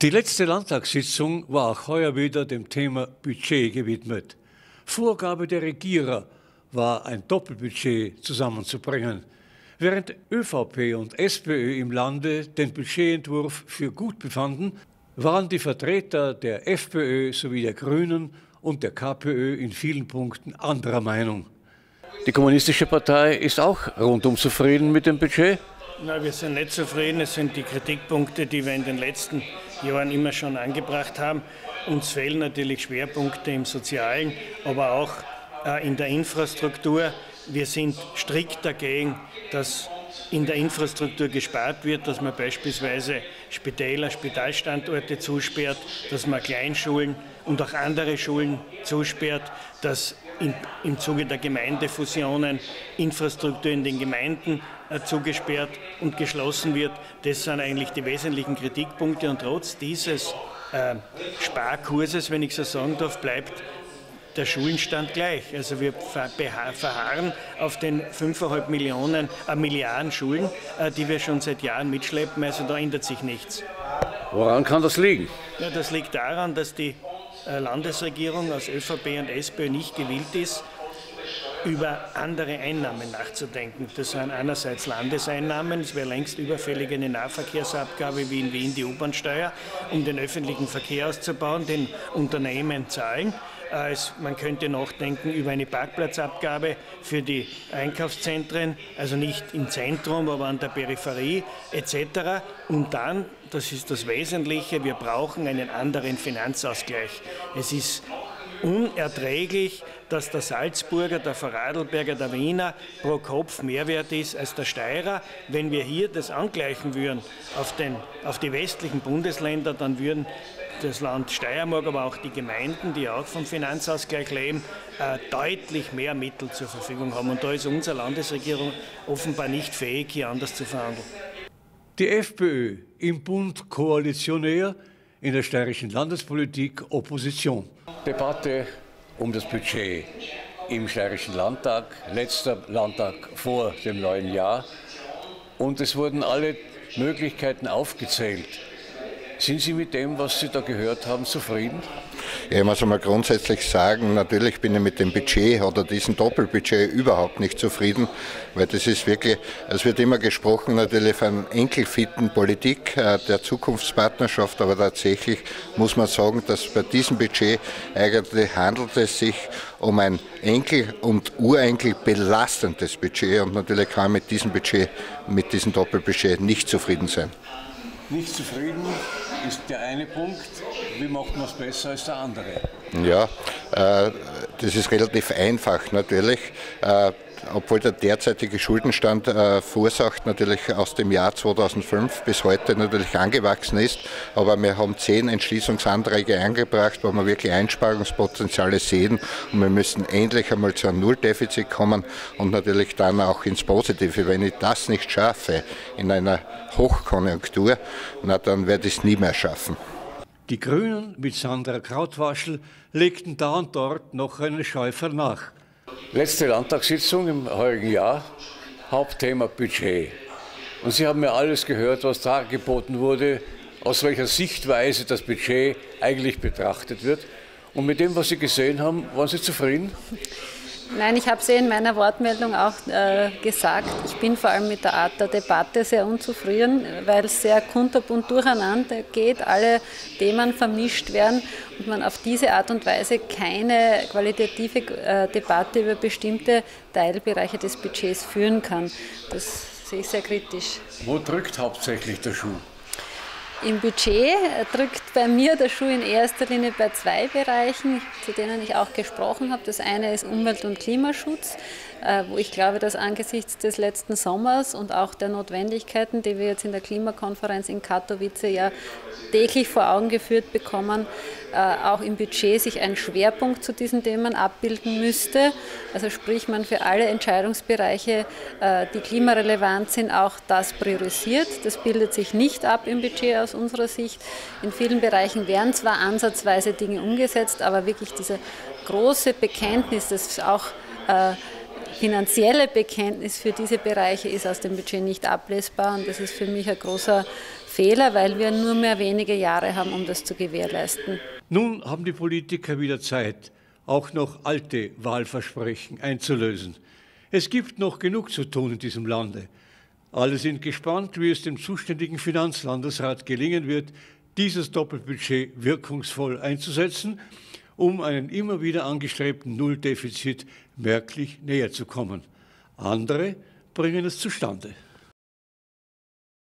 Die letzte Landtagssitzung war auch heuer wieder dem Thema Budget gewidmet. Vorgabe der Regierer war ein Doppelbudget zusammenzubringen. Während ÖVP und SPÖ im Lande den Budgetentwurf für gut befanden, waren die Vertreter der FPÖ sowie der Grünen und der KPÖ in vielen Punkten anderer Meinung. Die Kommunistische Partei ist auch rundum zufrieden mit dem Budget. Na, wir sind nicht zufrieden. Es sind die Kritikpunkte, die wir in den letzten Jahren immer schon angebracht haben. Uns fehlen natürlich Schwerpunkte im Sozialen, aber auch äh, in der Infrastruktur. Wir sind strikt dagegen, dass in der Infrastruktur gespart wird, dass man beispielsweise Spitäler, Spitalstandorte zusperrt, dass man Kleinschulen und auch andere Schulen zusperrt, dass in, im Zuge der Gemeindefusionen Infrastruktur in den Gemeinden äh, zugesperrt und geschlossen wird. Das sind eigentlich die wesentlichen Kritikpunkte und trotz dieses äh, Sparkurses, wenn ich so sagen darf, bleibt der Schulenstand gleich. Also wir verharren auf den 5,5 Millionen, äh, Milliarden Schulen, äh, die wir schon seit Jahren mitschleppen. Also da ändert sich nichts. Woran kann das liegen? Ja, das liegt daran, dass die Landesregierung aus ÖVP und SPÖ nicht gewillt ist, über andere Einnahmen nachzudenken. Das sind einerseits Landeseinnahmen, es wäre längst überfällig eine Nahverkehrsabgabe wie in Wien die U-Bahn-Steuer, um den öffentlichen Verkehr auszubauen, den Unternehmen zahlen. Äh, man könnte nachdenken über eine Parkplatzabgabe für die Einkaufszentren, also nicht im Zentrum, aber an der Peripherie etc. Und dann, das ist das Wesentliche, wir brauchen einen anderen Finanzausgleich. Es ist unerträglich, dass der Salzburger, der Vorarlberger, der Wiener pro Kopf mehr wert ist als der Steirer. Wenn wir hier das angleichen würden auf, den, auf die westlichen Bundesländer, dann würden das Land Steiermark, aber auch die Gemeinden, die auch vom Finanzausgleich leben, äh, deutlich mehr Mittel zur Verfügung haben. Und da ist unsere Landesregierung offenbar nicht fähig, hier anders zu verhandeln. Die FPÖ im Bund koalitionär, in der steirischen Landespolitik Opposition. Debatte um das Budget im steirischen Landtag, letzter Landtag vor dem neuen Jahr. Und es wurden alle Möglichkeiten aufgezählt, sind Sie mit dem, was Sie da gehört haben, zufrieden? Ja, ich muss einmal grundsätzlich sagen, natürlich bin ich mit dem Budget oder diesem Doppelbudget überhaupt nicht zufrieden, weil das ist wirklich, es wird immer gesprochen natürlich von enkelfitten Politik äh, der Zukunftspartnerschaft, aber tatsächlich muss man sagen, dass bei diesem Budget eigentlich handelt es sich um ein enkel- und urenkel belastendes Budget und natürlich kann mit diesem Budget, mit diesem Doppelbudget nicht zufrieden sein. Nicht zufrieden? ist der eine Punkt. Wie macht man es besser als der andere? Ja, äh, das ist relativ einfach natürlich. Äh, obwohl der derzeitige Schuldenstand äh, verursacht natürlich aus dem Jahr 2005 bis heute natürlich angewachsen ist. Aber wir haben zehn Entschließungsanträge eingebracht, wo wir wirklich Einsparungspotenziale sehen. Und wir müssen endlich einmal zu einem Nulldefizit kommen und natürlich dann auch ins Positive. Wenn ich das nicht schaffe in einer Hochkonjunktur, na, dann werde ich es nie mehr schaffen. Die Grünen mit Sandra Krautwaschel legten da und dort noch einen Schäufer nach. Letzte Landtagssitzung im heurigen Jahr, Hauptthema Budget. Und Sie haben mir alles gehört, was da geboten wurde, aus welcher Sichtweise das Budget eigentlich betrachtet wird. Und mit dem, was Sie gesehen haben, waren Sie zufrieden? Nein, ich habe es in meiner Wortmeldung auch äh, gesagt. Ich bin vor allem mit der Art der Debatte sehr unzufrieden, weil es sehr kunterbunt durcheinander geht, alle Themen vermischt werden und man auf diese Art und Weise keine qualitative äh, Debatte über bestimmte Teilbereiche des Budgets führen kann. Das sehe ich sehr kritisch. Wo drückt hauptsächlich der Schuh? Im Budget drückt bei mir der Schuh in erster Linie bei zwei Bereichen, zu denen ich auch gesprochen habe. Das eine ist Umwelt- und Klimaschutz. Äh, wo ich glaube, dass angesichts des letzten Sommers und auch der Notwendigkeiten, die wir jetzt in der Klimakonferenz in Katowice ja täglich vor Augen geführt bekommen, äh, auch im Budget sich ein Schwerpunkt zu diesen Themen abbilden müsste. Also sprich, man für alle Entscheidungsbereiche, äh, die klimarelevant sind, auch das priorisiert. Das bildet sich nicht ab im Budget aus unserer Sicht. In vielen Bereichen werden zwar ansatzweise Dinge umgesetzt, aber wirklich diese große Bekenntnis, das auch finanzielle Bekenntnis für diese Bereiche ist aus dem Budget nicht ablesbar und das ist für mich ein großer Fehler, weil wir nur mehr wenige Jahre haben, um das zu gewährleisten. Nun haben die Politiker wieder Zeit, auch noch alte Wahlversprechen einzulösen. Es gibt noch genug zu tun in diesem Lande. Alle sind gespannt, wie es dem zuständigen Finanzlandesrat gelingen wird, dieses Doppelbudget wirkungsvoll einzusetzen, um einen immer wieder angestrebten Nulldefizit merklich näher zu kommen. Andere bringen es zustande.